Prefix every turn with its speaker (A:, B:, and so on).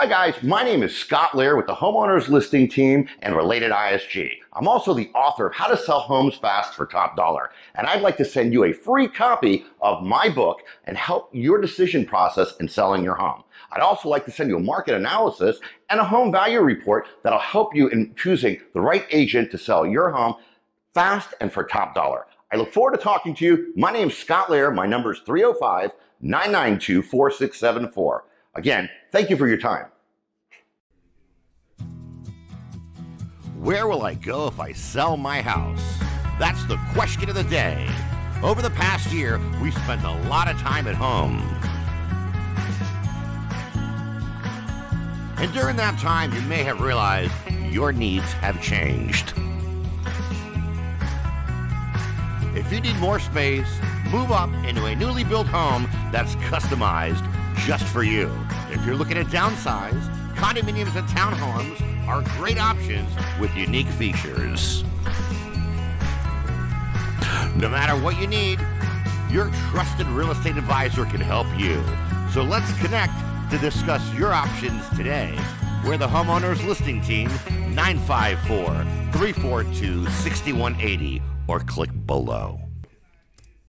A: Hi guys, my name is Scott Lear with the Homeowners Listing Team and Related ISG. I'm also the author of How to Sell Homes Fast for Top Dollar, and I'd like to send you a free copy of my book and help your decision process in selling your home. I'd also like to send you a market analysis and a home value report that'll help you in choosing the right agent to sell your home fast and for top dollar. I look forward to talking to you. My name is Scott Lear. My number is 305 992 4674. Again, thank you for your time. Where will I go if I sell my house? That's the question of the day. Over the past year, we've spent a lot of time at home. And during that time, you may have realized your needs have changed. If you need more space, move up into a newly built home that's customized just for you. If you're looking to downsize, condominiums and townhomes are great options with unique features. No matter what you need, your trusted real estate advisor can help you. So let's connect to discuss your options today. We're the Homeowners Listing Team, 954 342 6180, or click below.